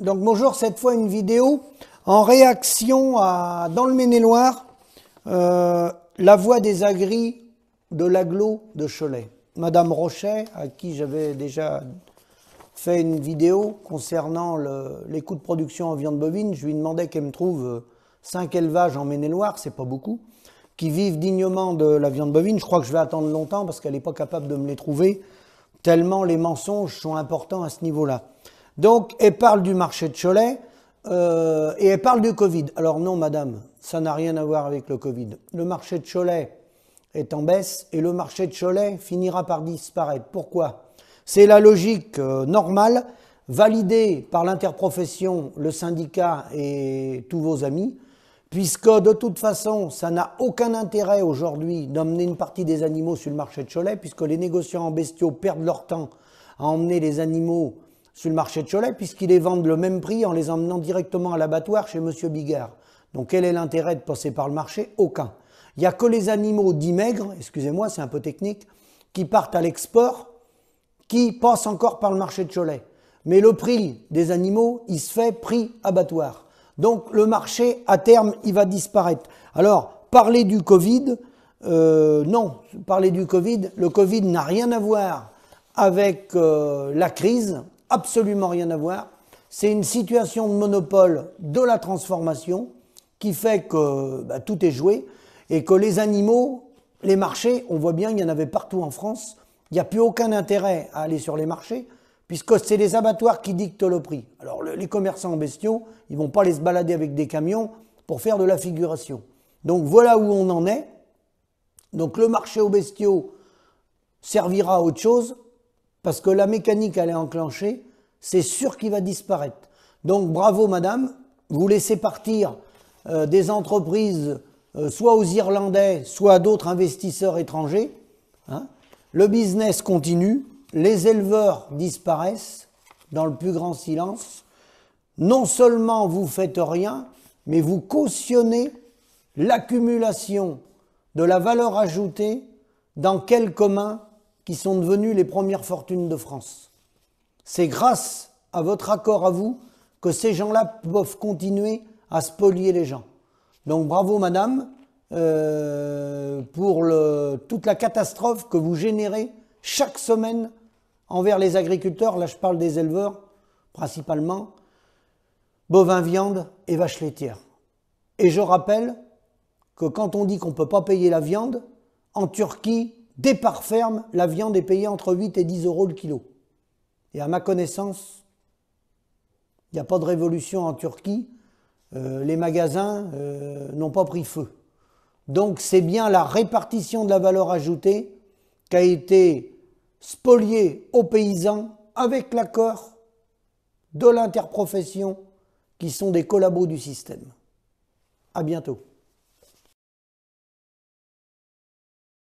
Donc bonjour, cette fois une vidéo en réaction à, dans le Maine-et-Loire, euh, la voix des agris de l'aglo de Cholet. Madame Rochet, à qui j'avais déjà fait une vidéo concernant le, les coûts de production en viande bovine, je lui demandais qu'elle me trouve 5 élevages en Maine-et-Loire, c'est pas beaucoup, qui vivent dignement de la viande bovine. Je crois que je vais attendre longtemps parce qu'elle n'est pas capable de me les trouver, tellement les mensonges sont importants à ce niveau-là. Donc, elle parle du marché de Cholet euh, et elle parle du Covid. Alors non, madame, ça n'a rien à voir avec le Covid. Le marché de Cholet est en baisse et le marché de Cholet finira par disparaître. Pourquoi? C'est la logique euh, normale, validée par l'interprofession, le syndicat et tous vos amis, puisque de toute façon, ça n'a aucun intérêt aujourd'hui d'emmener une partie des animaux sur le marché de Cholet, puisque les négociants en bestiaux perdent leur temps à emmener les animaux sur le marché de Cholet, puisqu'ils les vendent le même prix en les emmenant directement à l'abattoir chez M. Bigard. Donc quel est l'intérêt de passer par le marché? Aucun. Il n'y a que les animaux dits maigres, excusez-moi, c'est un peu technique, qui partent à l'export, qui passent encore par le marché de Cholet. Mais le prix des animaux, il se fait prix abattoir. Donc le marché, à terme, il va disparaître. Alors, parler du Covid, euh, non, parler du Covid, le Covid n'a rien à voir avec euh, la crise, absolument rien à voir. C'est une situation de monopole de la transformation qui fait que bah, tout est joué et que les animaux, les marchés, on voit bien, il y en avait partout en France, il n'y a plus aucun intérêt à aller sur les marchés puisque c'est les abattoirs qui dictent le prix. Alors les commerçants bestiaux, ils vont pas aller se balader avec des camions pour faire de la figuration. Donc voilà où on en est. Donc le marché aux bestiaux servira à autre chose, parce que la mécanique, elle est enclenchée, c'est sûr qu'il va disparaître. Donc bravo madame, vous laissez partir euh, des entreprises euh, soit aux Irlandais, soit à d'autres investisseurs étrangers. Hein. Le business continue, les éleveurs disparaissent dans le plus grand silence. Non seulement vous faites rien, mais vous cautionnez l'accumulation de la valeur ajoutée dans quelques mains qui sont devenues les premières fortunes de France. C'est grâce à votre accord à vous que ces gens-là peuvent continuer à spolier les gens. Donc bravo madame euh, pour toute la catastrophe que vous générez chaque semaine envers les agriculteurs. Là je parle des éleveurs principalement, bovins viande et vaches laitières. Et je rappelle que quand on dit qu'on ne peut pas payer la viande, en Turquie, Départ ferme, la viande est payée entre 8 et 10 euros le kilo. Et à ma connaissance, il n'y a pas de révolution en Turquie. Euh, les magasins euh, n'ont pas pris feu. Donc c'est bien la répartition de la valeur ajoutée qui a été spoliée aux paysans avec l'accord de l'interprofession qui sont des collabos du système. À bientôt.